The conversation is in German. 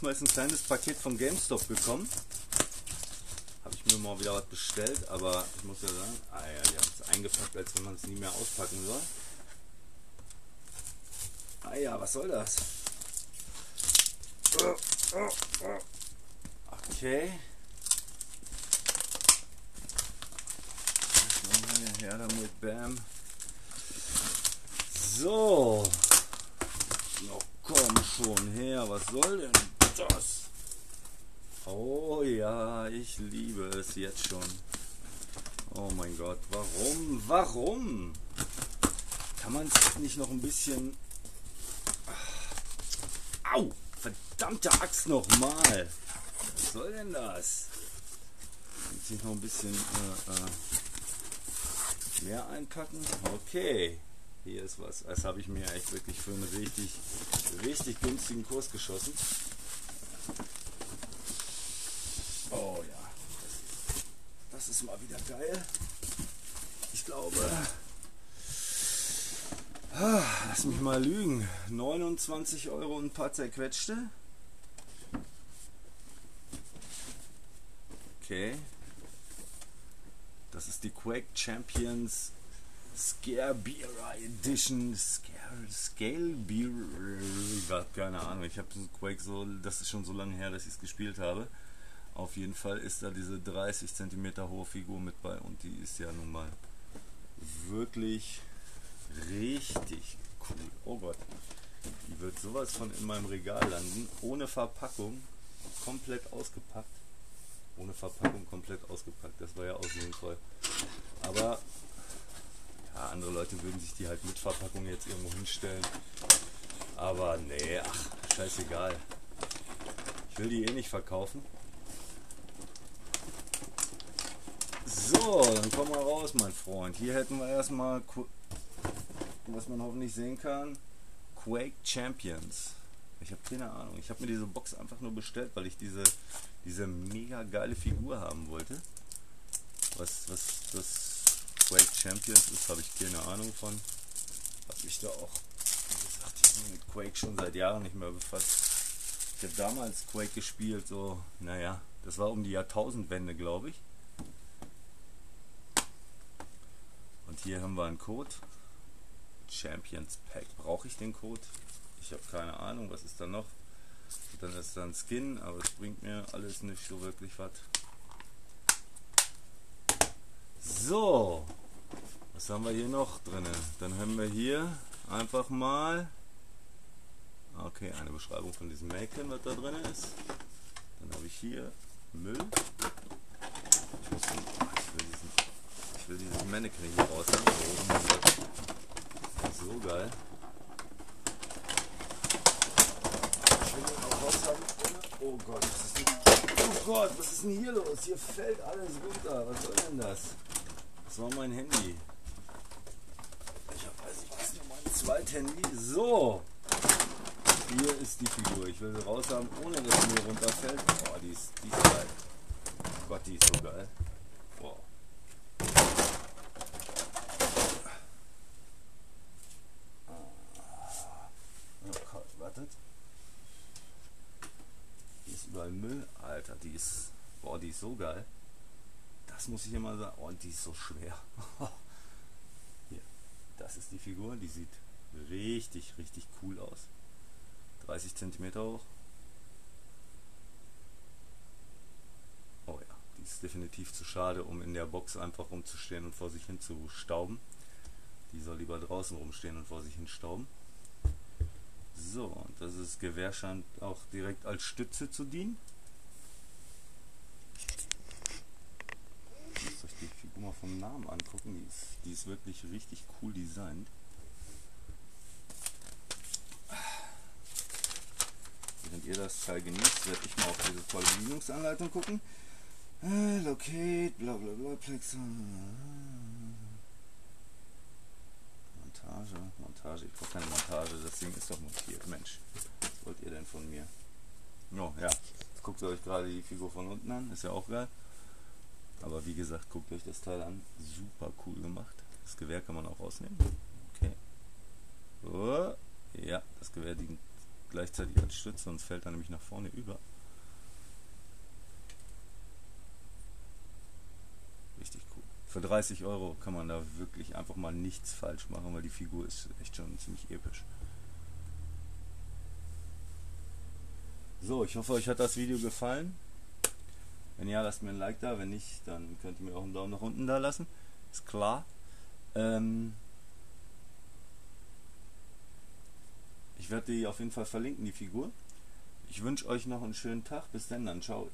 Diesmal ist ein kleines Paket von GameStop gekommen. Habe ich mir mal wieder was bestellt, aber ich muss ja sagen, ah ja, die haben es eingepackt, als wenn man es nie mehr auspacken soll. Ah ja, was soll das? Okay. Her damit, bam. So. No, komm schon her, was soll denn das? Oh ja, ich liebe es jetzt schon. Oh mein Gott, warum? Warum? Kann man es nicht noch ein bisschen... Au! Verdammte Axt nochmal! Was soll denn das? Kann ich noch ein bisschen äh, äh, mehr einpacken? Okay. Hier ist was. Das habe ich mir echt wirklich für einen richtig, richtig günstigen Kurs geschossen. Oh ja. Das ist mal wieder geil. Ich glaube. Ah, lass mich mal lügen. 29 Euro und ein paar zerquetschte. Okay. Das ist die Quake Champions Scare Beer Edition. Scare, Scale Beer. Habe keine Ahnung. Ich habe Quake so. Das ist schon so lange her, dass ich es gespielt habe. Auf jeden Fall ist da diese 30 cm hohe Figur mit bei und die ist ja nun mal wirklich richtig cool. Oh Gott. Die wird sowas von in meinem Regal landen. Ohne Verpackung. Komplett ausgepackt. Ohne Verpackung komplett ausgepackt. Das war ja auch sinnvoll. Aber ja, andere Leute würden sich die halt mit Verpackung jetzt irgendwo hinstellen. Aber nee, ach, scheißegal. Ich will die eh nicht verkaufen. So, dann komm mal raus, mein Freund. Hier hätten wir erstmal, was man hoffentlich sehen kann, Quake Champions. Ich habe keine Ahnung. Ich habe mir diese Box einfach nur bestellt, weil ich diese, diese mega geile Figur haben wollte. Was, was, was Quake Champions ist, habe ich keine Ahnung von. Habe ich da auch, wie gesagt, mit Quake schon seit Jahren nicht mehr befasst. Ich habe damals Quake gespielt, so, naja, das war um die Jahrtausendwende, glaube ich. Und hier haben wir einen Code. Champions Pack. Brauche ich den Code? Ich habe keine Ahnung, was ist da noch? Und dann ist da ein Skin, aber es bringt mir alles nicht so wirklich was. So, was haben wir hier noch drin? Dann haben wir hier einfach mal okay, eine Beschreibung von diesem Mädchen, was da drin ist. Dann habe ich hier Müll. Ich, muss, ich, will, diesen, ich will dieses Mannequin hier raus so geil. Ich will den auch raus haben. Oh Gott, was ist denn, oh Gott, was ist denn hier los? Hier fällt alles runter. Was soll denn das? Das war mein Handy. Zweithandy. So. Hier ist die Figur. Ich will sie raus haben, ohne dass sie mir runterfällt. Boah, die ist, die ist geil. Gott, die ist so geil. Hier ist überall Müll. Alter, die ist. Boah, die ist so geil. Das muss ich immer sagen. Oh, die ist so schwer. Hier. Das ist die Figur, die sieht richtig, richtig cool aus. 30 cm hoch. Oh ja, die ist definitiv zu schade, um in der Box einfach rumzustehen und vor sich hin zu stauben. Die soll lieber draußen rumstehen und vor sich hin stauben. So, und das Gewehr scheint auch direkt als Stütze zu dienen. Ich muss euch die Figur mal vom Namen angucken. Die ist, die ist wirklich richtig cool designt. Ihr das Teil genießt, werde ich mal auf diese tolle Bedienungsanleitung gucken. Äh, locate, bla bla bla, Plex. Montage, Montage, ich brauche keine Montage, das Ding ist doch montiert. Mensch, was wollt ihr denn von mir? Oh, ja, jetzt guckt ihr euch gerade die Figur von unten an, ist ja auch geil. Aber wie gesagt, guckt euch das Teil an, super cool gemacht. Das Gewehr kann man auch rausnehmen. Okay. Oh, ja, das Gewehr dient gleichzeitig als Stütze, sonst fällt er nämlich nach vorne über. Richtig cool. Für 30 Euro kann man da wirklich einfach mal nichts falsch machen, weil die Figur ist echt schon ziemlich episch. So, ich hoffe, euch hat das Video gefallen. Wenn ja, lasst mir ein Like da. Wenn nicht, dann könnt ihr mir auch einen Daumen nach unten da lassen. Ist klar. Ähm ich werde die auf jeden Fall verlinken, die Figur. Ich wünsche euch noch einen schönen Tag. Bis dann, dann ciao.